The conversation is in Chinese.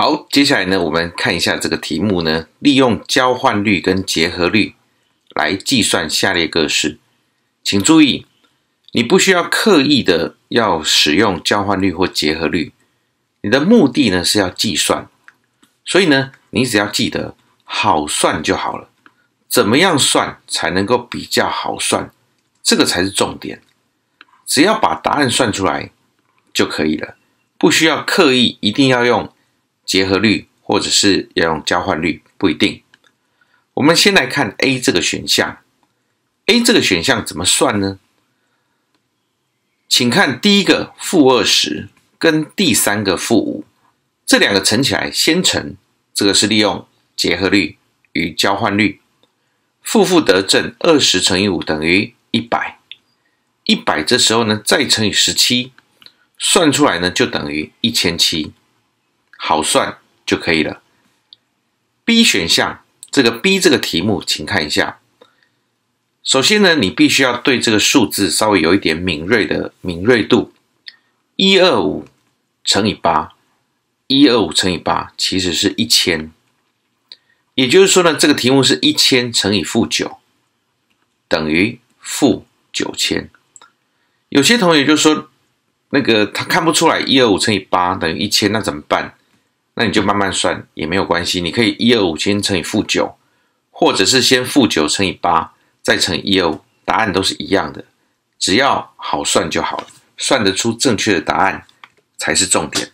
好，接下来呢，我们看一下这个题目呢，利用交换率跟结合律来计算下列各式。请注意，你不需要刻意的要使用交换率或结合律，你的目的呢是要计算，所以呢，你只要记得好算就好了。怎么样算才能够比较好算？这个才是重点。只要把答案算出来就可以了，不需要刻意一定要用。结合律，或者是要用交换律，不一定。我们先来看 A 这个选项。A 这个选项怎么算呢？请看第一个负二十跟第三个负五，这两个乘起来先乘，这个是利用结合律与交换律。负负得正，二十乘以五等于一百，一百这时候呢再乘以十七，算出来呢就等于一千七。好算就可以了。B 选项，这个 B 这个题目，请看一下。首先呢，你必须要对这个数字稍微有一点敏锐的敏锐度。一二五乘以八，一二五乘以八其实是一千。也就是说呢，这个题目是一千乘以负九，等于负九千。有些同学就说，那个他看不出来一二五乘以八等于一千，那怎么办？那你就慢慢算也没有关系，你可以一二五先乘以负九，或者是先负九乘以八，再乘以一二五，答案都是一样的，只要好算就好了，算得出正确的答案才是重点。